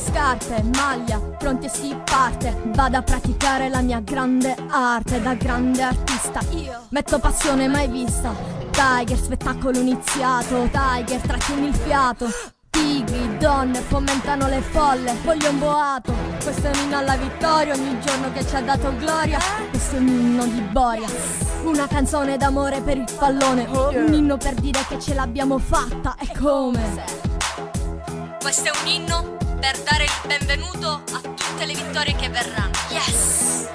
scarpe, maglia, pronti e si parte. Vado a praticare la mia grande arte, da grande artista. Io metto passione mai vista. Tiger, spettacolo iniziato. Tiger, trattieni il fiato. Tigri, donne fomentano le folle. Voglio un boato. Questo è un inno alla vittoria. Ogni giorno che ci ha dato gloria. Questo è un inno di Boria. Una canzone d'amore per il pallone. Un inno per dire che ce l'abbiamo fatta. E come? Questo è un inno per dare il benvenuto a tutte le vittorie che verranno. Yes!